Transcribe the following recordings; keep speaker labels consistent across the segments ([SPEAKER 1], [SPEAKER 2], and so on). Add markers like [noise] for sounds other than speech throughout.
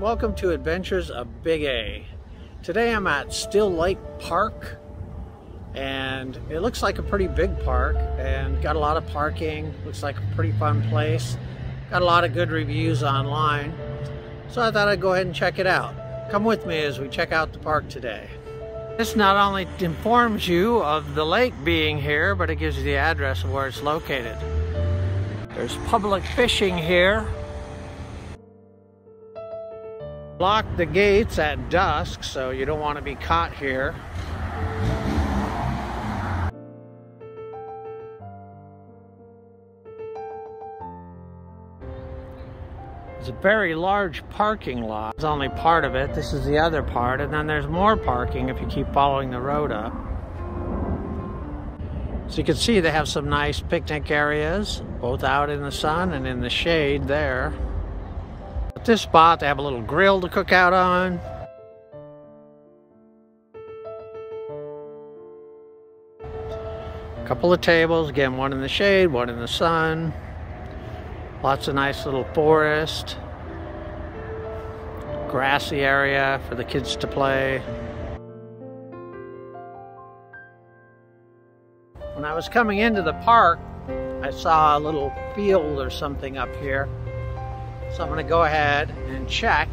[SPEAKER 1] welcome to Adventures of Big A. Today I'm at Steel Lake Park and it looks like a pretty big park and got a lot of parking, looks like a pretty fun place. Got a lot of good reviews online, so I thought I'd go ahead and check it out. Come with me as we check out the park today. This not only informs you of the lake being here, but it gives you the address of where it's located. There's public fishing here Lock the gates at dusk, so you don't want to be caught here. It's a very large parking lot. It's only part of it. This is the other part. And then there's more parking if you keep following the road up. So you can see they have some nice picnic areas, both out in the sun and in the shade there. This spot, they have a little grill to cook out on. A couple of tables, again, one in the shade, one in the sun. Lots of nice little forest. Grassy area for the kids to play. When I was coming into the park, I saw a little field or something up here. So I'm to go ahead and check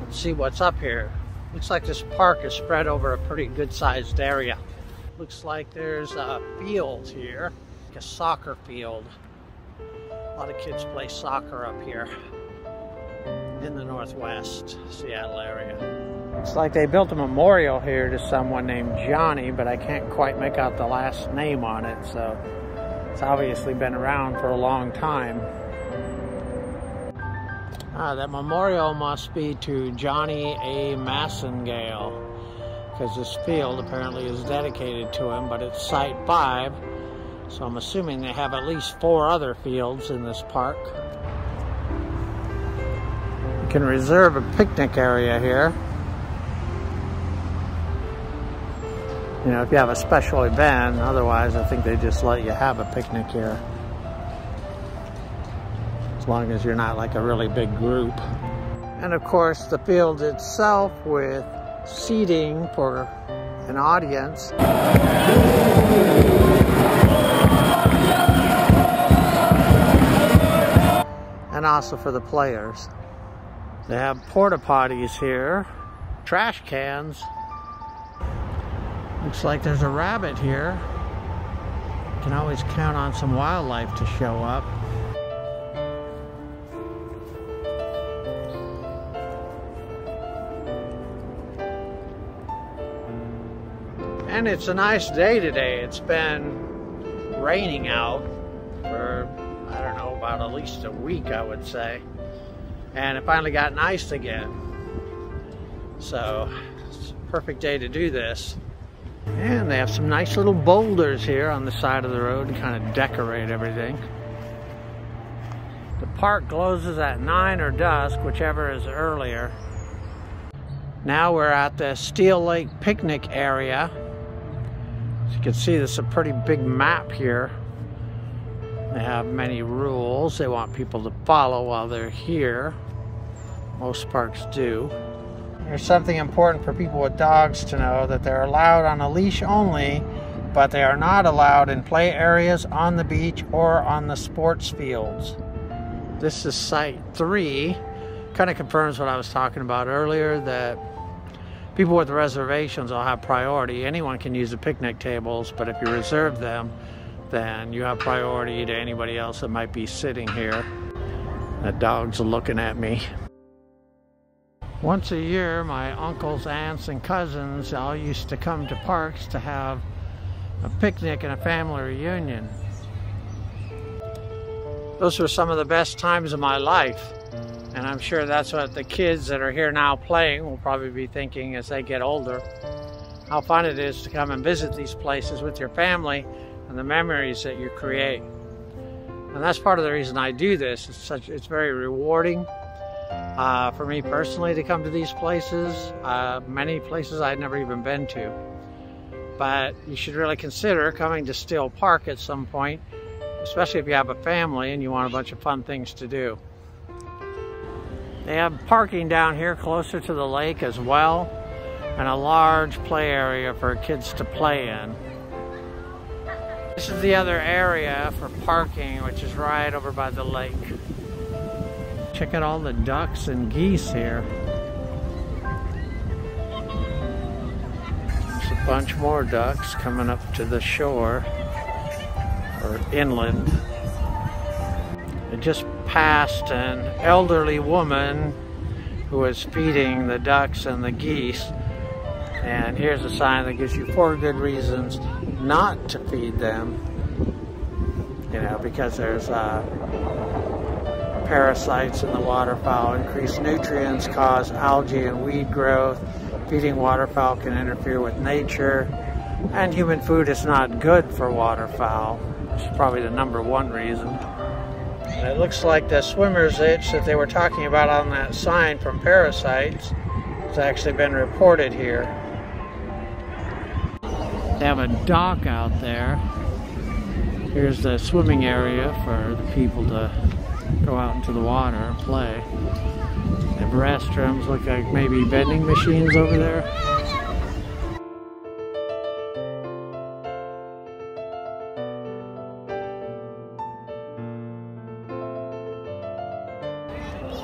[SPEAKER 1] and see what's up here. Looks like this park is spread over a pretty good sized area. Looks like there's a field here, like a soccer field. A lot of kids play soccer up here in the northwest Seattle area. Looks like they built a memorial here to someone named Johnny, but I can't quite make out the last name on it, so it's obviously been around for a long time. Ah, that memorial must be to Johnny A. Massengale, because this field apparently is dedicated to him, but it's Site 5, so I'm assuming they have at least four other fields in this park. You can reserve a picnic area here. You know, if you have a special event, otherwise I think they just let you have a picnic here as long as you're not like a really big group. And of course, the field itself with seating for an audience. And also for the players. They have porta potties here, trash cans. Looks like there's a rabbit here. Can always count on some wildlife to show up. And it's a nice day today. It's been raining out for, I don't know, about at least a week, I would say. And it finally got nice again. So, it's a perfect day to do this. And they have some nice little boulders here on the side of the road to kind of decorate everything. The park closes at 9 or dusk, whichever is earlier. Now we're at the Steel Lake picnic area. As you can see, this is a pretty big map here. They have many rules they want people to follow while they're here. Most parks do. There's something important for people with dogs to know that they're allowed on a leash only, but they are not allowed in play areas, on the beach, or on the sports fields. This is site three. Kind of confirms what I was talking about earlier that people with reservations will have priority. Anyone can use the picnic tables, but if you reserve them, then you have priority to anybody else that might be sitting here. The dog's are looking at me. Once a year, my uncles, aunts, and cousins all used to come to parks to have a picnic and a family reunion. Those were some of the best times of my life. And I'm sure that's what the kids that are here now playing will probably be thinking as they get older. How fun it is to come and visit these places with your family and the memories that you create. And that's part of the reason I do this. It's such it's very rewarding uh, for me personally to come to these places. Uh, many places I'd never even been to. But you should really consider coming to Steel Park at some point, especially if you have a family and you want a bunch of fun things to do. They have parking down here closer to the lake as well, and a large play area for kids to play in. This is the other area for parking, which is right over by the lake. Check out all the ducks and geese here. There's a bunch more ducks coming up to the shore, or inland. Just passed an elderly woman who was feeding the ducks and the geese. And here's a sign that gives you four good reasons not to feed them. You know, because there's uh, parasites in the waterfowl, increased nutrients cause algae and weed growth. Feeding waterfowl can interfere with nature. And human food is not good for waterfowl. It's probably the number one reason. It looks like the swimmer's itch that they were talking about on that sign from parasites has actually been reported here. They have a dock out there. Here's the swimming area for the people to go out into the water and play. Have restrooms, look like maybe vending machines over there.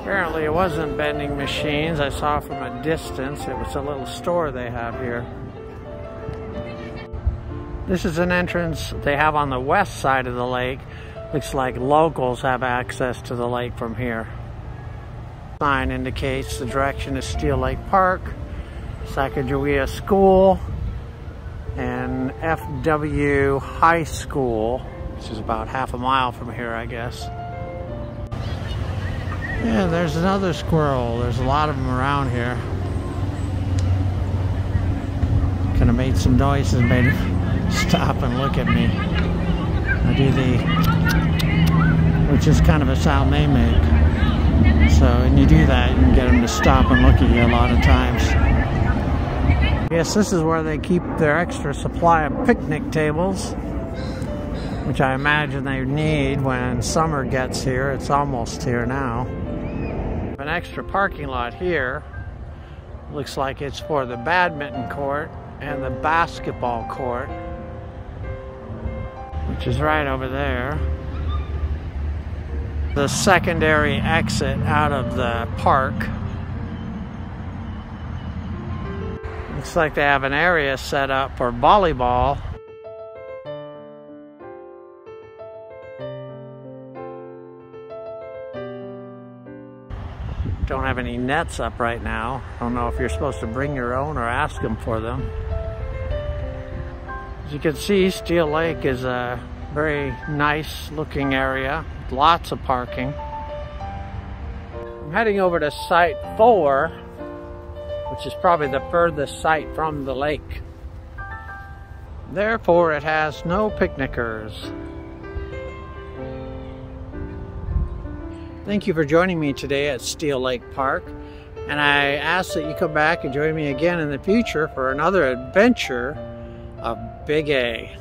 [SPEAKER 1] Apparently it wasn't vending machines. I saw from a distance. It was a little store they have here. This is an entrance they have on the west side of the lake. Looks like locals have access to the lake from here. Sign indicates the direction is Steel Lake Park, Sacagawea School, and FW High School, which is about half a mile from here, I guess. Yeah, there's another squirrel. There's a lot of them around here. Kind of made some noises, made [laughs] stop and look at me. I do the, which is kind of a sound they make. So, and you do that, you can get them to stop and look at you a lot of times. Yes, this is where they keep their extra supply of picnic tables, which I imagine they need when summer gets here. It's almost here now. An extra parking lot here. Looks like it's for the badminton court and the basketball court which is right over there. The secondary exit out of the park. Looks like they have an area set up for volleyball. Don't have any nets up right now. I don't know if you're supposed to bring your own or ask them for them. As you can see, Steel Lake is a very nice looking area, lots of parking. I'm heading over to Site 4, which is probably the furthest site from the lake. Therefore, it has no picnickers. Thank you for joining me today at Steel Lake Park. And I ask that you come back and join me again in the future for another adventure of Big A.